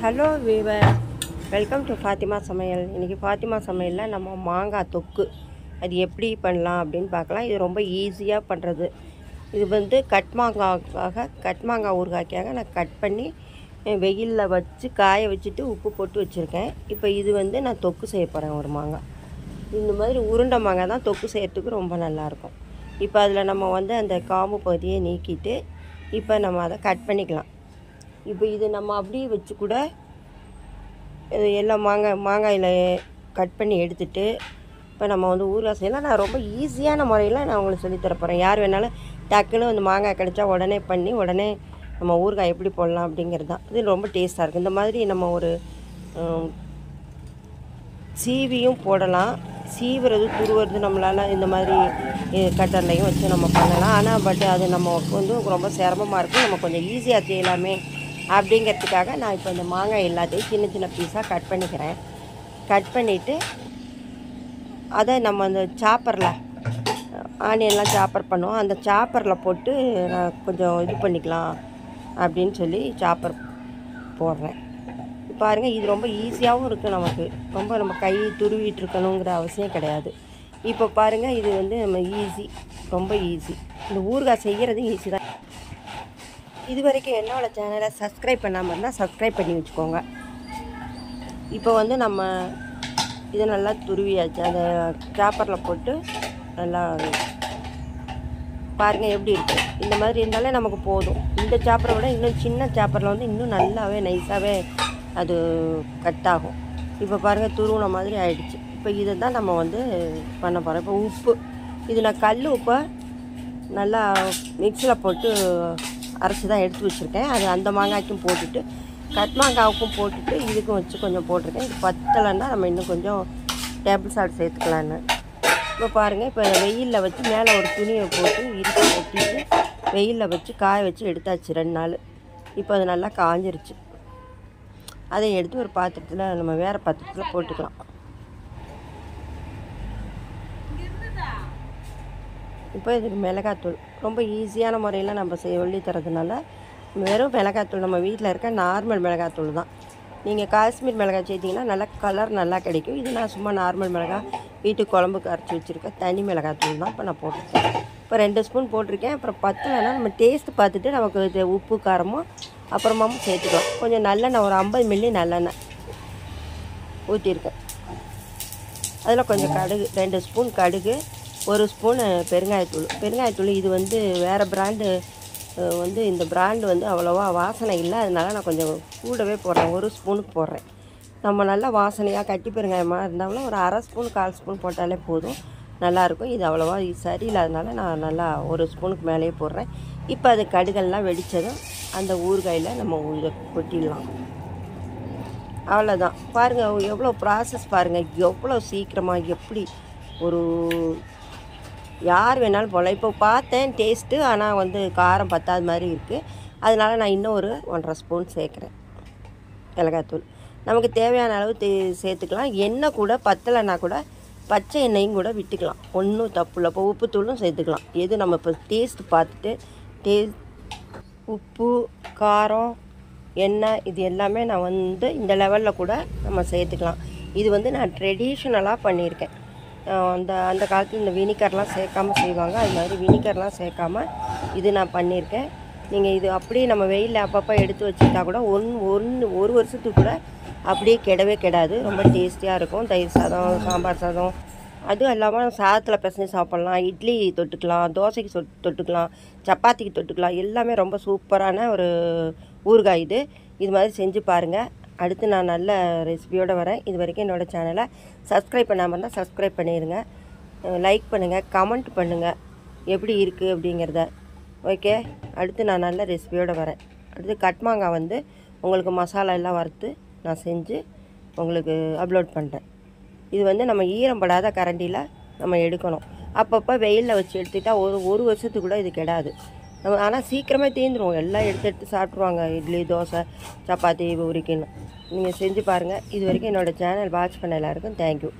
Hello viewer welcome to Fatima சமையல் இன்றைக்கி ஃபாத்திமா சமையலில் நம்ம மாங்காய் தொக்கு. அது எப்படி பண்ணலாம் அப்படின்னு பார்க்கலாம். இது ரொம்ப ஈஸியாக பண்ணுறது இது வந்து கட் மாங்காய்க்காக கட் மாங்காய் ஊறுகாய்க்காக நான் கட் பண்ணி வெயிலில் வச்சு காய வச்சுட்டு உப்பு போட்டு வச்சுருக்கேன். இப்போ இது வந்து நான் தொக்கு செய்ய போகிறேன் ஒரு மாங்காய் இந்த மாதிரி உருண்டை மாங்காய் தான் தொக்கு செய்யறதுக்கு ரொம்ப நல்லாயிருக்கும் இப்போ அதில் நம்ம வந்து அந்த காம்பு பகுதியை நீக்கிட்டு இப்போ நம்ம அதை கட் பண்ணிக்கலாம். இப்போ இது நம்ம அப்படியே வச்சு கூட இது எல்லாம் மாங்காய் மாங்காயில் கட் பண்ணி எடுத்துட்டு இப்போ நம்ம வந்து ஊறுகாய் செய்யலாம். நான் ரொம்ப ஈஸியான முறையில் நான் உங்களுக்கு சொல்லித் யார் வேணாலும் டக்குன்னு வந்து மாங்காய் கிடைச்சா உடனே பண்ணி உடனே நம்ம ஊறுகாய் எப்படி போடலாம் அப்படிங்கிறது தான். இது ரொம்ப டேஸ்ட்டாக இருக்குது இந்த மாதிரி நம்ம ஒரு சீவியும் போடலாம். சீவுறது துருவுறது நம்மளால் இந்த மாதிரி கட்டர்லையும் வச்சு நம்ம பண்ணலாம். ஆனால் பட் அது நம்ம வந்து ரொம்ப சிரமமாக இருக்கும் நம்ம கொஞ்சம் ஈஸியாக செய்யலாமே. அப்படிங்கிறதுக்காக நான் இப்போ இந்த மாங்காய் எல்லாத்தையும் சின்ன சின்ன பீஸாக கட் பண்ணிக்கிறேன். கட் பண்ணிவிட்டு அதை நம்ம அந்த சாப்பரில் ஆனியன்லாம் சாப்பர் பண்ணுவோம். அந்த சாப்பரில் போட்டு நான் கொஞ்சம் இது பண்ணிக்கலாம் அப்படின்னு சொல்லி சாப்பர் போடுறேன். பாருங்கள் இது ரொம்ப ஈஸியாகவும் இருக்குது நமக்கு. ரொம்ப நம்ம கை துருவிட்டு இருக்கணுங்கிற அவசியம் கிடையாது. இப்போ பாருங்கள் இது வந்து நம்ம ஈஸி ரொம்ப ஈஸி இந்த ஊறுகாய் செய்கிறது ஈஸி தான். இது வரைக்கும் என்னோட சேனலை சப்ஸ்கிரைப் பண்ணாமல் இருந்தால் சப்ஸ்கிரைப் பண்ணி வச்சுக்கோங்க. இப்போ வந்து நம்ம இதை நல்லா துருவியாச்சு. அந்த சாப்பரில் போட்டு நல்லா பாருங்கள் எப்படி இருக்குது இந்த மாதிரி இருந்தாலே நமக்கு போதும். இந்த சாப்பரை விட இன்னும் சின்ன சாப்பரில் வந்து இன்னும் நல்லாவே நைஸாகவே அது கட் ஆகும். இப்போ பாருங்கள் துருவின மாதிரி ஆயிடுச்சு. இப்போ இதை தான் நம்ம வந்து பண்ண போகிறோம் இப்போ உப்பு. இது நான் கல் உப்பை நல்லா மிக்சியில் போட்டு அரைச்சி தான் எடுத்து வச்சுருக்கேன். அது அந்த மாங்காய்க்கும் போட்டுட்டு கட் மாங்காவுக்கும் போட்டுட்டு இதுக்கும் வச்சு கொஞ்சம் போட்டிருக்கேன். இது பத்தலைன்னா நம்ம இன்னும் கொஞ்சம் டேபிள் சால்ட் சேர்த்துக்கலான்னு. இப்போ பாருங்கள் இப்போ வெயிலில் வச்சு மேலே ஒரு துணியை போட்டு இறுக்கி ஒட்டிட்டு வெயிலில் வச்சு காய வச்சு எடுத்தாச்சு ரெண்டு நாள். இப்போ அது நல்லா காஞ்சிருச்சு. அதை எடுத்து ஒரு பாத்திரத்தில் நம்ம வேறு பாத்திரத்தில் போட்டுக்கலாம். இப்போ இதுக்கு மிளகாத்தூள் ரொம்ப ஈஸியான முறையில் நம்ம செய்ய சொல்லி தரதுனால வெறும் மிளகாத்தூள் நம்ம வீட்டில் இருக்க நார்மல் மிளகாத்தூள் தான். நீங்கள் காஷ்மீர் மிளகாய் சேர்த்திங்கன்னா நல்லா கலர் நல்லா கிடைக்கும். இது நான் சும்மா நார்மல் மிளகாய் வீட்டுக்கு குழம்புக்கு அரைச்சி வச்சுருக்கேன் தனி மிளகாத்தூள் தான். இப்போ நான் போட்டிருக்கேன். இப்போ ரெண்டு ஸ்பூன் போட்டிருக்கேன். அப்புறம் பத்தலைன்னா நம்ம டேஸ்ட் பார்த்துட்டு நமக்கு இது உப்பு காரமும் அப்புறமாவும் சேர்த்துக்கலாம். கொஞ்சம் நல்லெண்ணெய் ஒரு ஐம்பது மில்லி நல்லெண்ணெய் ஊற்றிருக்கேன் அதில் கொஞ்சம் கடுகு ரெண்டு ஸ்பூன் கடுகு ஒரு ஸ்பூன் பெருங்காயத்தூள் பெருங்காயத்தூள் இது வந்து வேறு பிராண்டு வந்து இந்த பிராண்டு வந்து அவ்வளோவா வாசனை இல்லை. அதனால நான் கொஞ்சம் கூடவே போடுறேன். ஒரு ஸ்பூனுக்கு போடுறேன். நம்ம நல்லா வாசனையாக கட்டி பெருங்காயமாக இருந்தாலும் ஒரு அரை ஸ்பூன் கால் ஸ்பூன் போட்டாலே போதும். நல்லாயிருக்கும் இது அவ்வளோவா இது சரியில்லாதனால நான் நல்லா ஒரு ஸ்பூனுக்கு மேலேயே போடுறேன். இப்போ அது கடுகெல்லாம் வெடித்ததும் அந்த ஊறுகாயில் நம்ம இதை கொட்டிடலாம். அவ்வளோதான் பாருங்கள் எவ்வளோ ப்ராசஸ் பாருங்கள் எவ்வளோ சீக்கிரமாக எப்படி ஒரு யார் வேணாலும் போகலாம். இப்போ பார்த்தேன் டேஸ்ட்டு ஆனால் வந்து காரம் பத்தாத மாதிரி இருக்குது அதனால் நான் இன்னும் ஒரு ஒன்றரை ஸ்பூன் சேர்க்குறேன். மிளகாத்தூள் நமக்கு தேவையான அளவு தே சேர்த்துக்கலாம். எண்ணெய் கூட பத்தலைன்னா கூட பச்சை எண்ணெயும் கூட விட்டுக்கலாம். ஒன்றும் தப்பு இல்லை. இப்போ உப்புத்தூளும் சேர்த்துக்கலாம். எது நம்ம இப்போ டேஸ்ட் பார்த்துட்டு டேஸ்ட் உப்பு காரம் எண்ணெய் இது எல்லாமே நான் வந்து இந்த லெவலில் கூட நம்ம சேர்த்துக்கலாம். இது வந்து நான் ட்ரெடிஷ்னலாக பண்ணியிருக்கேன். அந்த அந்த காலத்தில் இந்த வினிகர்லாம் சேர்க்காம செய்வாங்க. அது மாதிரி வினிகர்லாம் சேர்க்காம இது நான் பண்ணியிருக்கேன். நீங்கள் இது அப்படியே நம்ம வெயிலில் அப்பப்போ எடுத்து வச்சுட்டா கூட ஒன் ஒன்று ஒரு வருஷத்துக்கு கூட அப்படியே கெடவே கெடாது. ரொம்ப டேஸ்டியாக இருக்கும். தயிர் சாதம் சாம்பார் சாதம். அதுவும் இல்லாமல் சாதத்தில் பிசைஞ்சு சாப்பிட்லாம். இட்லி தொட்டுக்கலாம் தோசைக்கு சொ தொட்டுக்கலாம் சப்பாத்திக்கு தொட்டுக்கலாம். எல்லாமே ரொம்ப சூப்பரான ஒரு ஊறுகாய் இது. இது மாதிரி செஞ்சு பாருங்கள் அடுத்து நான் நல்ல ரெசிபியோடு வரேன். இது வரைக்கும் என்னோடய சேனலை சப்ஸ்கிரைப் பண்ணாமல் இருந்தால் சப்ஸ்கிரைப் பண்ணிடுங்க லைக் பண்ணுங்கள் கமெண்ட் பண்ணுங்கள் எப்படி இருக்குது அப்படிங்கிறத. ஓகே அடுத்து நான் நல்ல ரெசிபியோடு வரேன். அடுத்து கட்மாங்காய் வந்து உங்களுக்கு மசாலா எல்லாம் வறுத்து நான் செஞ்சு உங்களுக்கு அப்லோட் பண்ணுறேன் இது வந்து நம்ம ஈரம் படாத கரண்டியில் நம்ம எடுக்கணும். அப்பப்போ வெயிலில் வச்சு எடுத்துக்கிட்டால் ஒரு ஒரு வருஷத்துக்கு கூட இது கெடாது. நம்ம ஆனால் சீக்கிரமே தீந்துரும். எல்லாம் எடுத்து எடுத்து சாப்பிட்ருவாங்க இட்லி தோசை சப்பாத்தி பூரிக்குன்னு. நீங்கள் செஞ்சு பாருங்கள் இது வரைக்கும் என்னோடய சேனல் வாட்ச் பண்ண எல்லாருக்கும் தேங்க்யூ